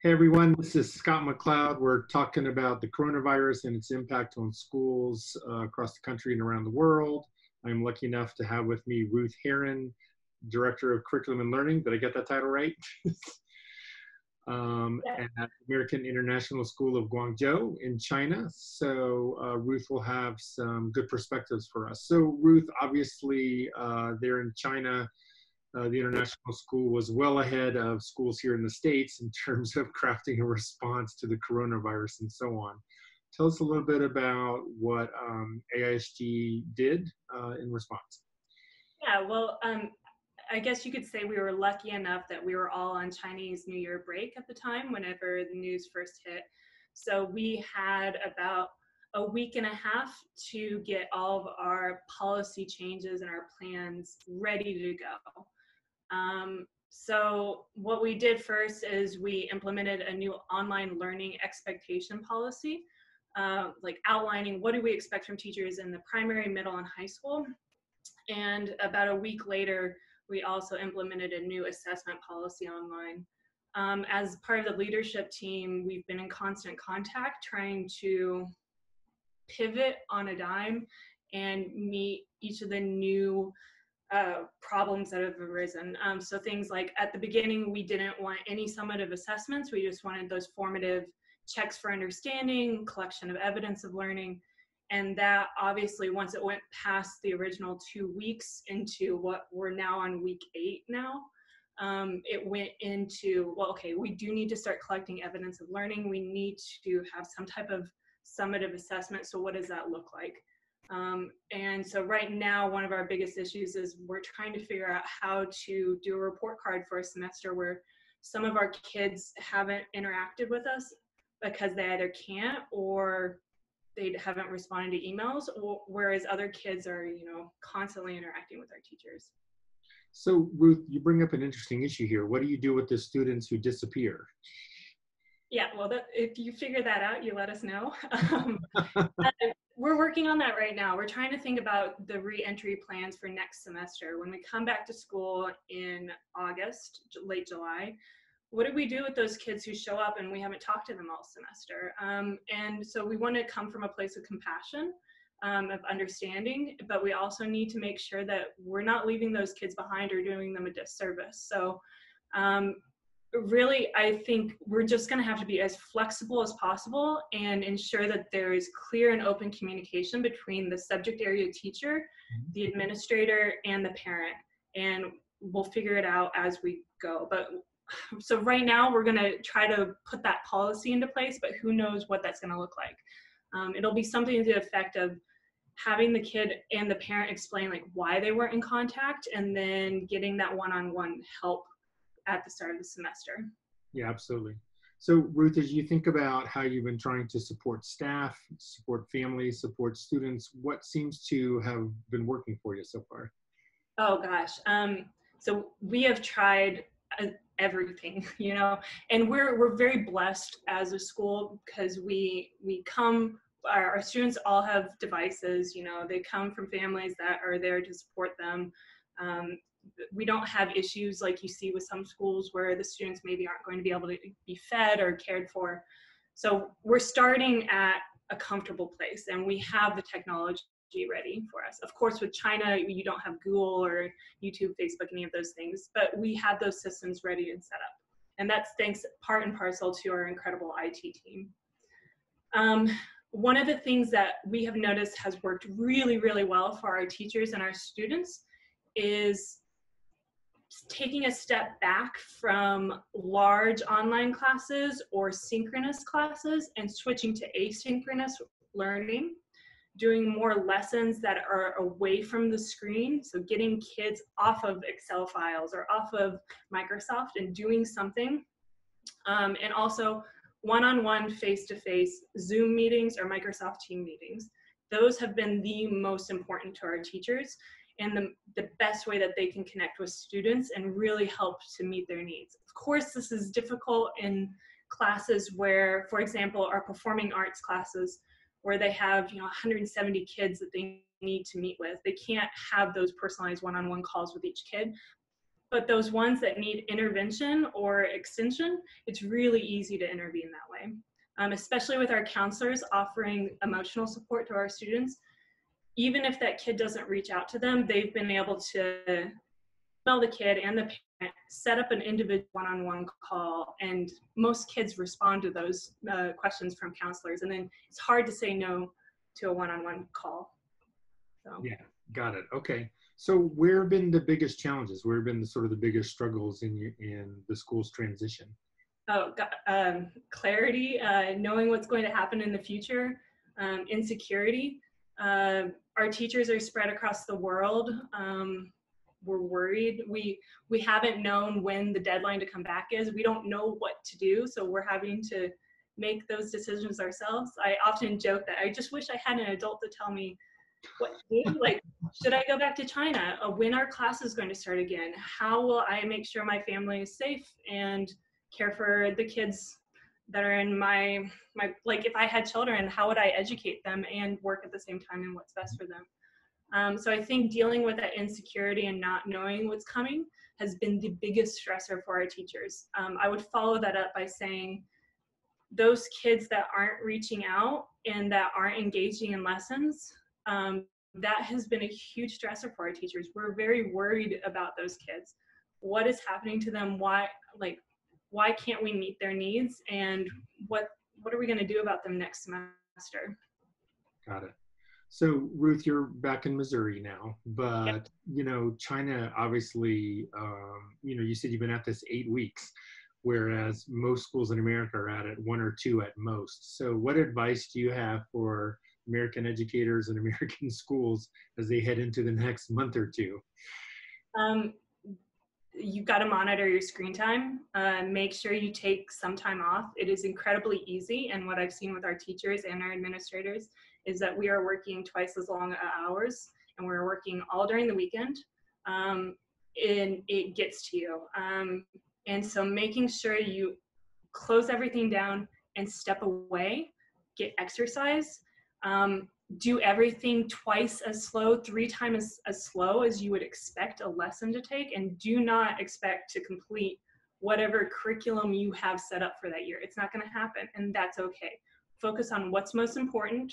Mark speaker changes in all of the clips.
Speaker 1: Hey everyone, this is Scott McLeod. We're talking about the coronavirus and its impact on schools uh, across the country and around the world. I'm lucky enough to have with me Ruth Heron, Director of Curriculum and Learning. Did I get that title right? um, yeah. at American International School of Guangzhou in China. So uh, Ruth will have some good perspectives for us. So Ruth, obviously, uh, they're in China uh, the international school was well ahead of schools here in the States in terms of crafting a response to the coronavirus and so on. Tell us a little bit about what um, AISG did uh, in response.
Speaker 2: Yeah, well, um, I guess you could say we were lucky enough that we were all on Chinese New Year break at the time whenever the news first hit. So we had about a week and a half to get all of our policy changes and our plans ready to go. Um, so what we did first is we implemented a new online learning expectation policy, uh, like outlining what do we expect from teachers in the primary, middle, and high school. And about a week later, we also implemented a new assessment policy online. Um, as part of the leadership team, we've been in constant contact trying to pivot on a dime and meet each of the new uh, problems that have arisen. Um, so things like at the beginning, we didn't want any summative assessments. We just wanted those formative checks for understanding, collection of evidence of learning. And that obviously, once it went past the original two weeks into what we're now on week eight now, um, it went into, well, okay, we do need to start collecting evidence of learning. We need to have some type of summative assessment. So what does that look like? Um, and so right now, one of our biggest issues is we're trying to figure out how to do a report card for a semester where some of our kids haven't interacted with us because they either can't or they haven't responded to emails, or, whereas other kids are, you know, constantly interacting with our teachers.
Speaker 1: So Ruth, you bring up an interesting issue here. What do you do with the students who disappear?
Speaker 2: Yeah, well, that, if you figure that out, you let us know. Um, we're working on that right now. We're trying to think about the reentry plans for next semester. When we come back to school in August, late July, what do we do with those kids who show up and we haven't talked to them all semester? Um, and so we want to come from a place of compassion, um, of understanding, but we also need to make sure that we're not leaving those kids behind or doing them a disservice. So um, really, I think we're just going to have to be as flexible as possible and ensure that there is clear and open communication between the subject area teacher, mm-hmm. the administrator, and the parent. And we'll figure it out as we go. But so right now, we're going to try to put that policy into place, but who knows what that's going to look like. Um, it'll be something to the effect of having the kid and the parent explain like why they weren't in contact and then getting that one-on-one help at the start of the semester.
Speaker 1: Yeah, absolutely. So Ruth, as you think about how you've been trying to support staff, support families, support students, what seems to have been working for you so far?
Speaker 2: Oh gosh. Um, so we have tried uh, everything, you know, and we're, we're very blessed as a school because we, we come, our, our students all have devices, you know, they come from families that are there to support them. Um, we don't have issues like you see with some schools where the students maybe aren't going to be able to be fed or cared for. So we're starting at a comfortable place and we have the technology ready for us. Of course, with China, you don't have Google or YouTube, Facebook, any of those things, but we have those systems ready and set up. And that's thanks part and parcel to our incredible IT team. Um, one of the things that we have noticed has worked really, really well for our teachers and our students is taking a step back from large online classes or synchronous classes and switching to asynchronous learning, doing more lessons that are away from the screen. So getting kids off of Excel files or off of Microsoft and doing something. Um, and also one-on-one face-to-face Zoom meetings or Microsoft team meetings. Those have been the most important to our teachers and the, the best way that they can connect with students and really help to meet their needs. Of course, this is difficult in classes where, for example, our performing arts classes, where they have you know 170 kids that they need to meet with. They can't have those personalized one-on-one calls with each kid. but those ones that need intervention or extension, it's really easy to intervene that way. Um, especially with our counselors offering emotional support to our students. Even if that kid doesn't reach out to them, they've been able to tell the kid and the parent, set up an individual one-on-one call, and most kids respond to those uh, questions from counselors. And then it's hard to say no to a one-on-one call.
Speaker 1: So. Yeah, got it. Okay. So where have been the biggest challenges? Where have been the sort of the biggest struggles in in the school's transition?
Speaker 2: Oh, um, clarity, uh, knowing what's going to happen in the future, um, insecurity. Uh, our teachers are spread across the world. Um, we're worried. We we haven't known when the deadline to come back is. We don't know what to do, so we're having to make those decisions ourselves. I often joke that I just wish I had an adult to tell me what to do. Like, should I go back to China? Uh, when our class is going to start again? How will I make sure my family is safe and care for the kids that are in my my like if I had children, how would I educate them and work at the same time and what's best for them? Um, so I think dealing with that insecurity and not knowing what's coming has been the biggest stressor for our teachers. Um, I would follow that up by saying those kids that aren't reaching out and that aren't engaging in lessons, um, that has been a huge stressor for our teachers. We're very worried about those kids. What is happening to them? Why, like, why can't we meet their needs? And what what are we going to do about them next semester?
Speaker 1: Got it. So Ruth, you're back in Missouri now, but yep. you know, China obviously, um, you know, you said you've been at this eight weeks, whereas most schools in America are at it one or two at most. So what advice do you have for American educators and American schools as they head into the next month or two?
Speaker 2: Um, you've got to monitor your screen time. Uh, make sure you take some time off. It is incredibly easy. And what I've seen with our teachers and our administrators is that we are working twice as long hours and we're working all during the weekend. Um, and it gets to you. Um, and so making sure you close everything down and step away, get exercise, um, do everything twice as slow, three times as, as slow as you would expect a lesson to take, and do not expect to complete whatever curriculum you have set up for that year. It's not going to happen, and that's okay. Focus on what's most important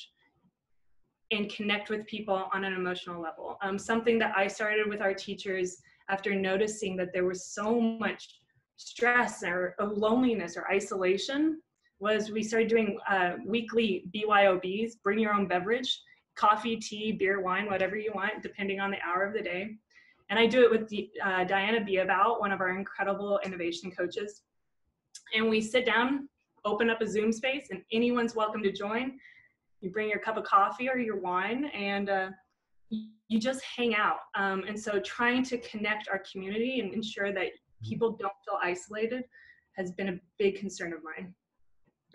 Speaker 2: and connect with people on an emotional level. Um, something that I started with our teachers after noticing that there was so much stress or, or loneliness or isolation was we started doing uh, weekly BYOBs, bring your own beverage, coffee, tea, beer, wine, whatever you want, depending on the hour of the day. And I do it with the, uh, Diana Biabout, one of our incredible innovation coaches. And we sit down, open up a Zoom space, and anyone's welcome to join. You bring your cup of coffee or your wine, and uh, you just hang out. Um, and so, trying to connect our community and ensure that people don't feel isolated has been a big concern of mine.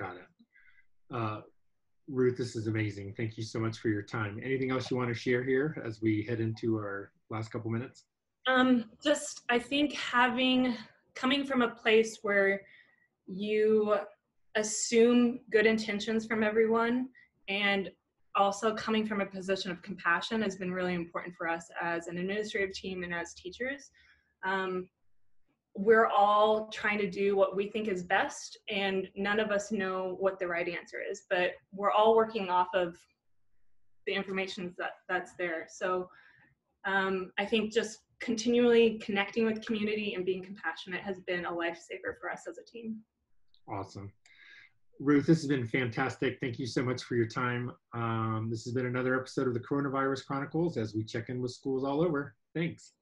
Speaker 1: Got it. Uh, Ruth, this is amazing. Thank you so much for your time. Anything else you want to share here as we head into our last couple minutes?
Speaker 2: Um, just, I think having, coming from a place where you assume good intentions from everyone and also coming from a position of compassion has been really important for us as an administrative team and as teachers. Um, we're all trying to do what we think is best and none of us know what the right answer is but we're all working off of the information that that's there. So um, i think just continually connecting with community and being compassionate has been a lifesaver for us as a team.
Speaker 1: Awesome. Ruth this has been fantastic. Thank you so much for your time. Um, this has been another episode of the coronavirus chronicles as we check in with schools all over. Thanks